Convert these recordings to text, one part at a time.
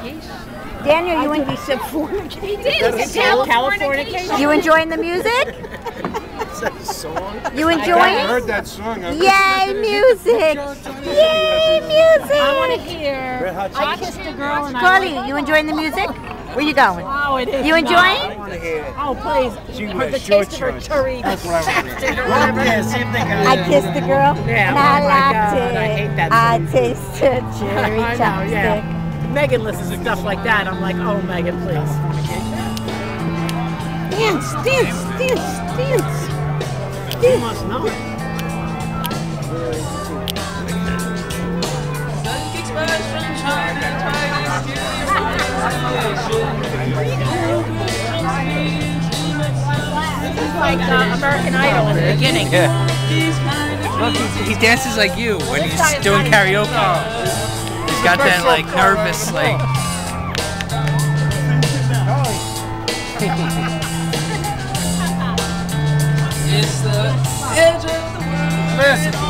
Daniel, you, I en- did, he said fornication. He did. He said Californication. you enjoying the music? Is that song? You I heard that song. I Yay, music! Yay, music! I want to hear. Red Hot I kissed a girl and I. Carly, you enjoying the music? Where you going? Oh, it is. You not. enjoying? want to hear it. Oh, please. She was the your taste of her cherry. That's what I want to hear. Yeah, see if they. I kissed the girl Yeah, and oh I my liked God, it. I hate that I tasted cherry I know, chopstick. yeah. Megan listens to stuff like that. I'm like, oh, Megan, please. Dance, dance, dance, dance. You must know it. This is like uh, American Idol in the beginning. Yeah. Look, he, he dances like you when he's doing not even- karaoke. He's got that like nervous like. It's the edge of the world on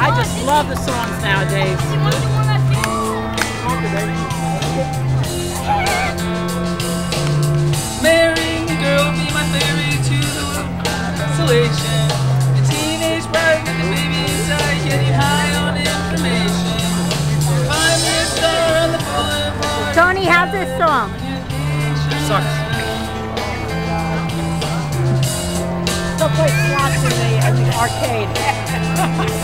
I just love the songs nowadays. Girl be my ferry to the constellation. A teenage bride with a baby inside, getting high on information. Find me a star on the boulevard. Tony, how's this song? Sucks. Play slots in the, in the arcade.